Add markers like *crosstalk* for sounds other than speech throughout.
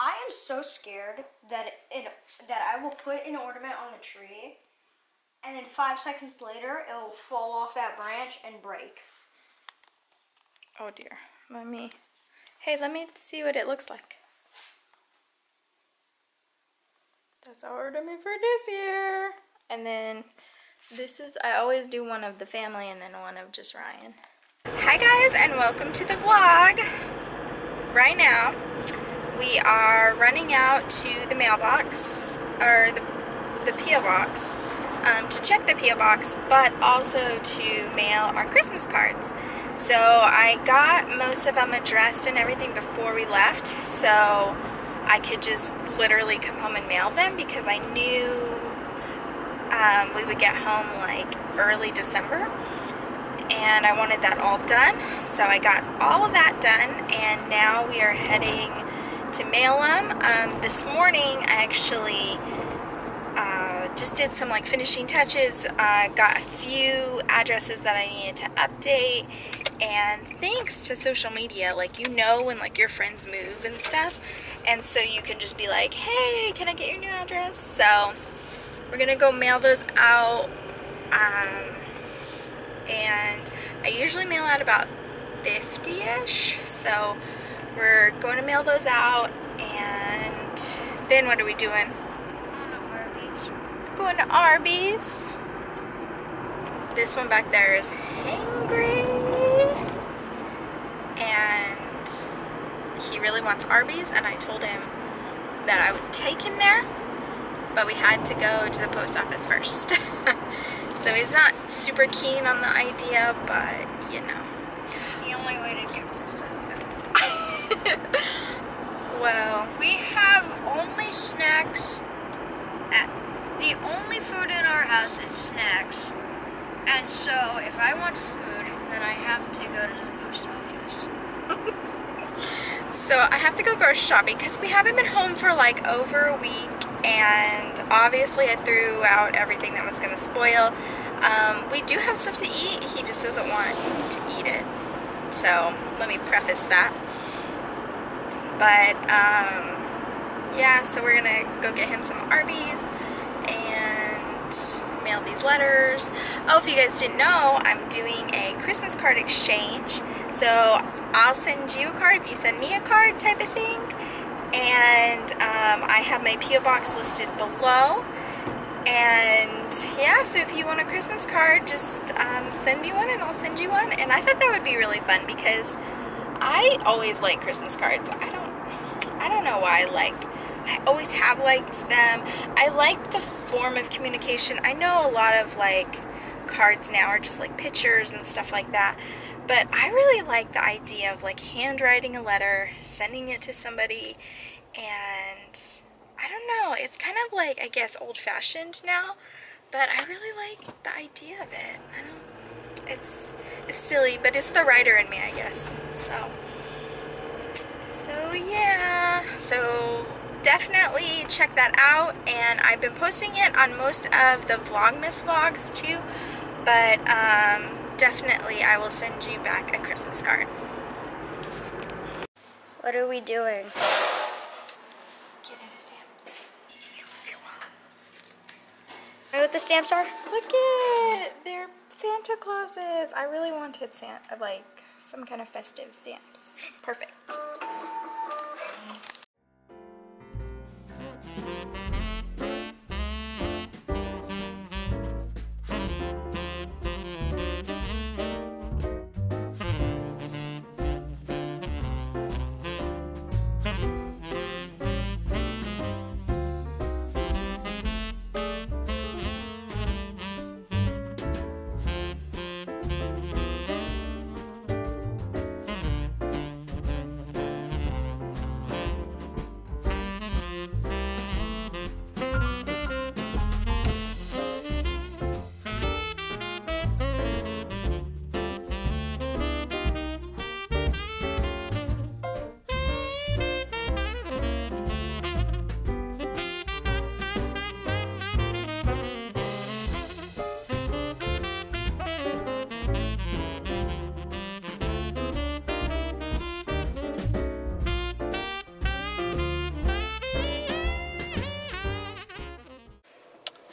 I am so scared that it that I will put an ornament on a tree, and then five seconds later it will fall off that branch and break. Oh dear. Let me. Hey, let me see what it looks like. That's our ornament for this year. And then this is, I always do one of the family and then one of just Ryan. Hi guys and welcome to the vlog. Right now, we are running out to the mailbox, or the, the P.O. box, um, to check the P.O. box, but also to mail our Christmas cards. So I got most of them addressed and everything before we left, so I could just literally come home and mail them because I knew um, we would get home like early December and I wanted that all done. So I got all of that done and now we are heading to mail them. Um, this morning I actually uh, just did some like finishing touches, uh, got a few addresses that I needed to update and thanks to social media like you know when like your friends move and stuff and so you can just be like hey can I get your new address so we're gonna go mail those out um, and I usually mail out about 50-ish so we're going to mail those out and then what are we doing? Going to Arby's. This one back there is hangry. And he really wants Arby's and I told him that I would take him there but we had to go to the post office first. *laughs* so he's not super keen on the idea, but you know. It's the only way to get. Well, We have only snacks. At, the only food in our house is snacks. And so if I want food, then I have to go to the post office. *laughs* so I have to go grocery shopping because we haven't been home for like over a week and obviously I threw out everything that was going to spoil. Um, we do have stuff to eat, he just doesn't want to eat it. So let me preface that. But um, yeah, so we're gonna go get him some Arby's and mail these letters. Oh, if you guys didn't know, I'm doing a Christmas card exchange. So I'll send you a card if you send me a card type of thing. And um, I have my P.O. box listed below. And yeah, so if you want a Christmas card, just um, send me one and I'll send you one. And I thought that would be really fun because I always like Christmas cards. I don't, I don't know why. Like, I always have liked them. I like the form of communication. I know a lot of like cards now are just like pictures and stuff like that. But I really like the idea of like handwriting a letter, sending it to somebody, and I don't know, it's kind of like, I guess, old fashioned now, but I really like the idea of it. I don't, it's, it's silly, but it's the writer in me, I guess. So, so yeah, so definitely check that out, and I've been posting it on most of the Vlogmas vlogs too, but um, definitely I will send you back a Christmas card. What are we doing? Get in stamps. Know what the stamps are? Look it! They're Santa Clauses. I really wanted Santa, like some kind of festive stamps. Perfect.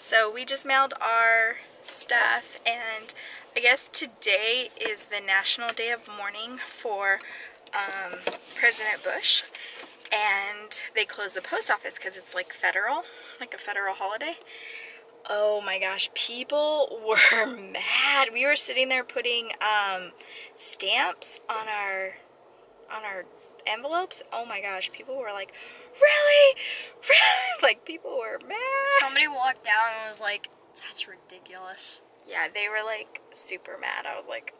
So we just mailed our stuff and I guess today is the National Day of Mourning for um, President Bush and they closed the post office because it's like federal, like a federal holiday. Oh my gosh, people *laughs* were mad. We were sitting there putting um, stamps on our on our envelopes. Oh my gosh, people were like, really? Really? *laughs* Like people were mad. Somebody walked out and was like, that's ridiculous. Yeah, they were like super mad. I was like,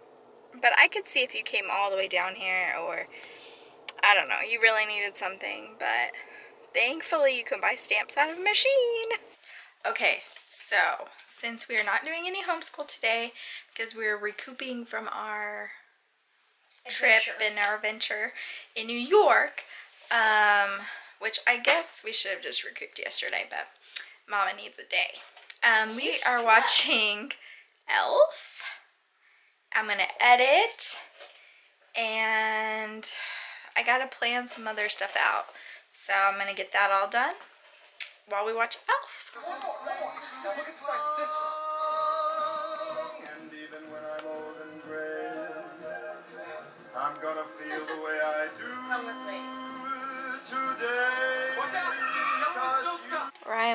but I could see if you came all the way down here or I don't know, you really needed something, but thankfully you can buy stamps out of a machine. Okay, so since we are not doing any homeschool today because we're recouping from our trip and our adventure in New York, um, which I guess we should have just recouped yesterday, but Mama needs a day. Um, we are watching Elf. I'm gonna edit and I gotta plan some other stuff out. So I'm gonna get that all done while we watch Elf.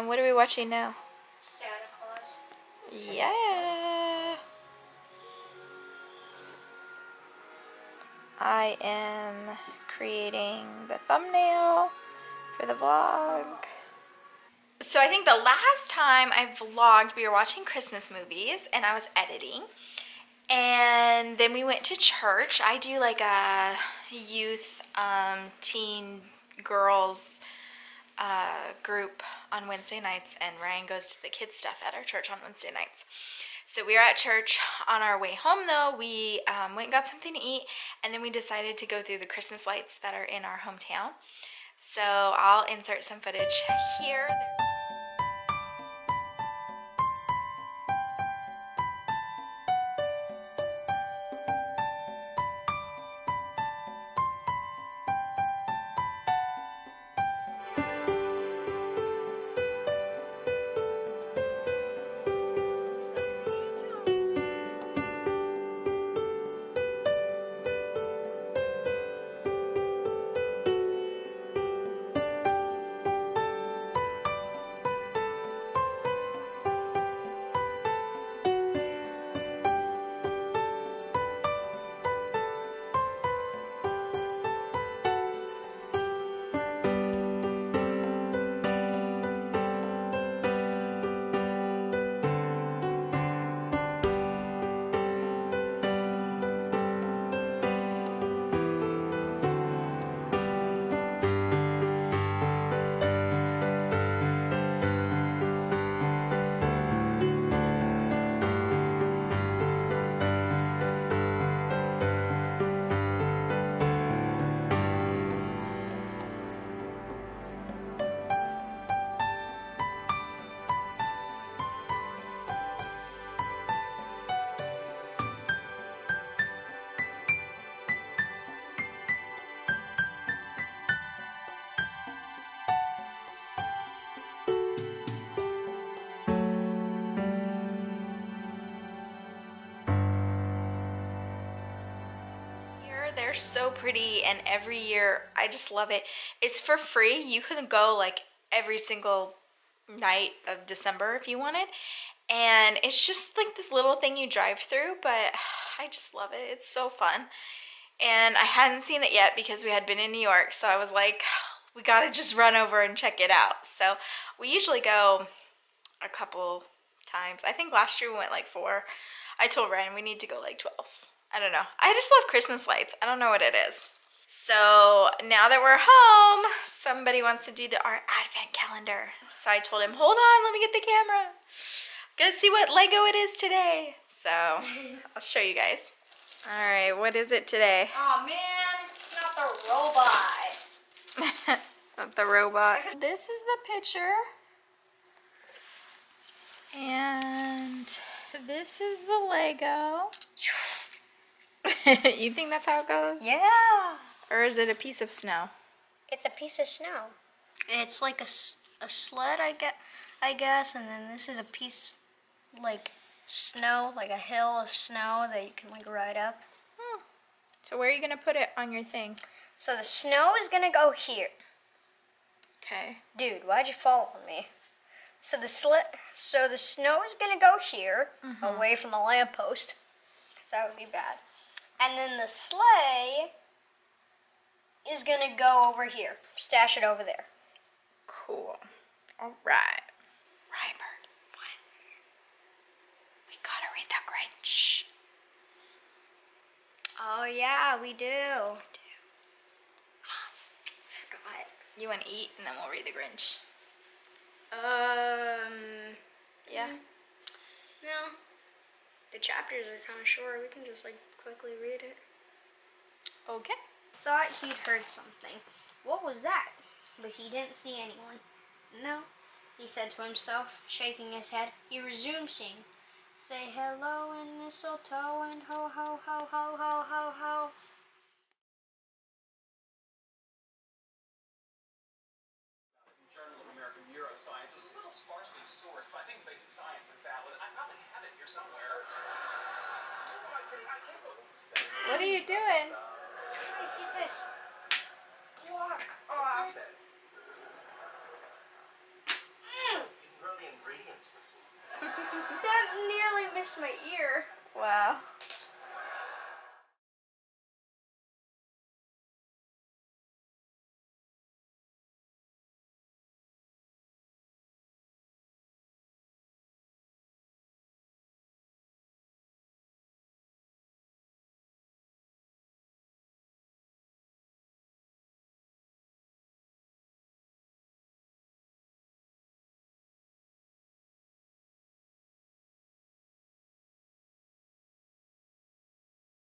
Ryan, what are we watching now? Santa Claus. Yeah. I am creating the thumbnail for the vlog. So I think the last time I vlogged, we were watching Christmas movies and I was editing. And then we went to church. I do like a youth, um, teen girls uh, group on Wednesday nights, and Ryan goes to the kids' stuff at our church on Wednesday nights. So we were at church on our way home, though. We um, went and got something to eat, and then we decided to go through the Christmas lights that are in our hometown. So I'll insert some footage here. They're so pretty, and every year I just love it. It's for free. You can go like every single night of December if you wanted. And it's just like this little thing you drive through, but *sighs* I just love it. It's so fun. And I hadn't seen it yet because we had been in New York, so I was like, *sighs* we gotta just run over and check it out. So we usually go a couple times. I think last year we went like four. I told Ryan we need to go like 12. I don't know. I just love Christmas lights. I don't know what it is. So now that we're home, somebody wants to do the art advent calendar. So I told him, hold on, let me get the camera. Gonna see what Lego it is today. So *laughs* I'll show you guys. All right, what is it today? Oh man, it's not the robot. *laughs* it's not the robot. *laughs* This is the picture. And this is the Lego. *laughs* you think that's how it goes? Yeah. Or is it a piece of snow? It's a piece of snow. It's like a, a sled, I get, I guess, and then this is a piece like snow, like a hill of snow that you can like ride up. Hmm. So where are you gonna put it on your thing? So the snow is gonna go here. Okay. Dude, why'd you follow me? So the sled, so the snow is gonna go here, mm-hmm. away from the lamppost, because that would be bad. And then the sleigh is gonna go over here. Stash it over there. Cool. All right. Rybird. What? We gotta read the Grinch. Oh yeah, we do. We do. Forgot. You want to eat, and then we'll read the Grinch. Um. Yeah. No. The chapters are kind of short. We can just like quickly read it. Okay. Thought he'd heard something. What was that? But he didn't see anyone. No, he said to himself, shaking his head. He resumed singing. Say hello and mistletoe and ho ho ho ho ho ho ho. Journal of American Neuroscience. Was a little sparsely sourced, but I think basic science is valid. I probably have it here somewhere. What are you doing? Try to get this block off. Mm, Where are the ingredients missing? *laughs* that nearly missed my ear. Wow.